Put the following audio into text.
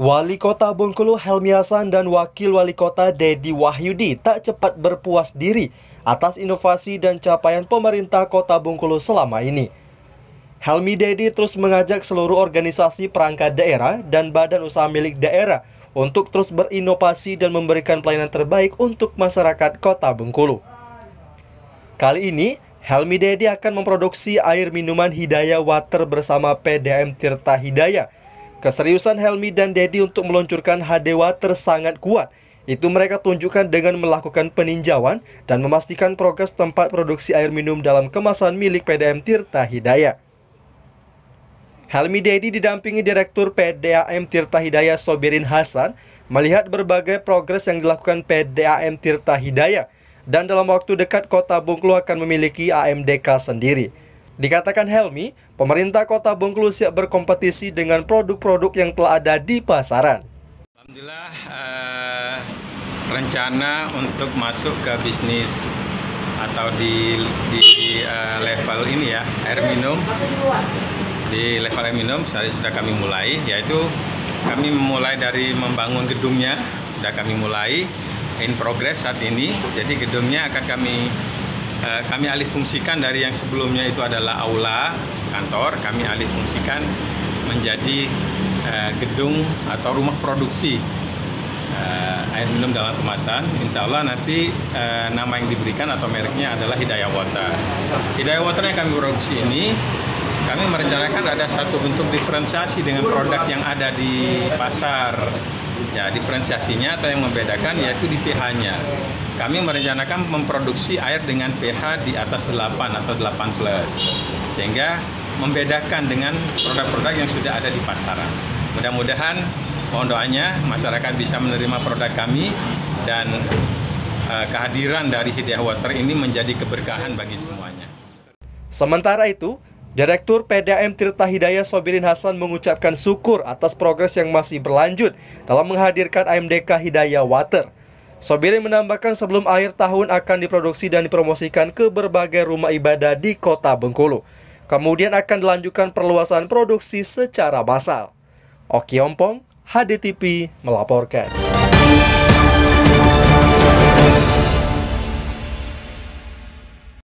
Wali Kota Bengkulu Helmi Hasan dan Wakil Wali Kota Dedi Wahyudi tak cepat berpuas diri atas inovasi dan capaian pemerintah Kota Bengkulu selama ini. Helmi Dedi terus mengajak seluruh organisasi perangkat daerah dan badan usaha milik daerah untuk terus berinovasi dan memberikan pelayanan terbaik untuk masyarakat Kota Bengkulu. Kali ini, Helmi Dedi akan memproduksi air minuman Hidayah Water bersama PDM Tirta Hidayah Keseriusan Helmi dan Dedi untuk meluncurkan HD Water sangat kuat. Itu mereka tunjukkan dengan melakukan peninjauan dan memastikan progres tempat produksi air minum dalam kemasan milik PDM Tirta Hidayah. Helmi Dedi didampingi Direktur PDAM Tirta Hidayah Sobirin Hasan melihat berbagai progres yang dilakukan PDAM Tirta Hidayah dan dalam waktu dekat Kota Bungkulu akan memiliki AMDK sendiri. Dikatakan Helmi, pemerintah kota Bengkulu siap berkompetisi dengan produk-produk yang telah ada di pasaran. Alhamdulillah uh, rencana untuk masuk ke bisnis atau di, di uh, level ini ya air minum di level air minum sudah kami mulai yaitu kami memulai dari membangun gedungnya sudah kami mulai in progress saat ini jadi gedungnya akan kami Eh, kami alih fungsikan dari yang sebelumnya itu adalah aula kantor, kami alih fungsikan menjadi uh, gedung atau rumah produksi uh, air minum dalam kemasan. Insya Allah nanti uh, nama yang diberikan atau mereknya adalah Hidayah Water. Hidayah Water yang kami produksi ini kami merencanakan ada satu bentuk diferensiasi dengan produk yang ada di pasar. Ya, diferensiasinya atau yang membedakan yaitu di pH-nya kami merencanakan memproduksi air dengan pH di atas 8 atau 8 plus sehingga membedakan dengan produk-produk yang sudah ada di pasaran. Mudah-mudahan mohon doanya masyarakat bisa menerima produk kami dan uh, kehadiran dari Hidayah Water ini menjadi keberkahan bagi semuanya. Sementara itu, Direktur PDAM Tirta Hidayah Sobirin Hasan mengucapkan syukur atas progres yang masih berlanjut dalam menghadirkan AMDK Hidayah Water. Sobiri menambahkan sebelum akhir tahun akan diproduksi dan dipromosikan ke berbagai rumah ibadah di kota Bengkulu. Kemudian akan dilanjutkan perluasan produksi secara massal. Oki Ompong, HDTV melaporkan.